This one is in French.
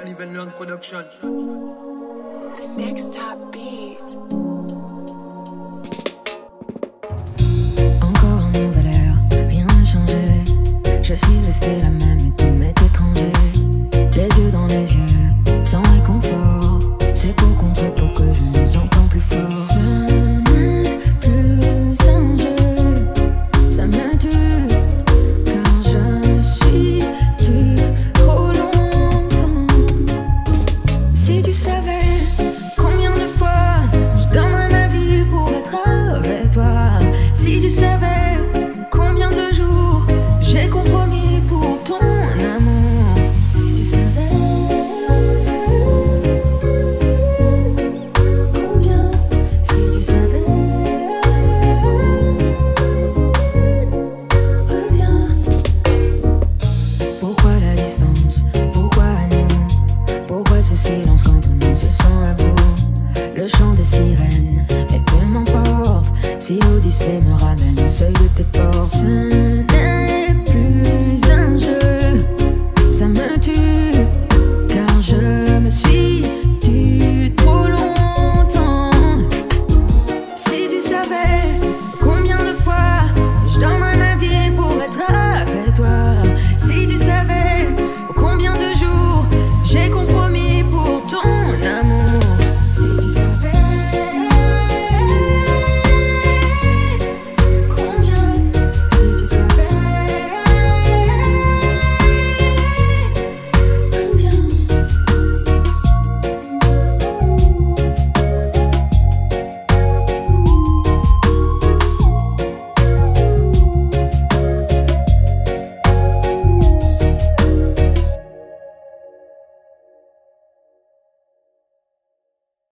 and even learn production. The next top beat. Encore un nouvel air, rien n'a changé. Je suis resté là. Si tu savais. le chant des sirènes. Mais peu m'importe si l'Odyssée me ramène au seuil de tes portes?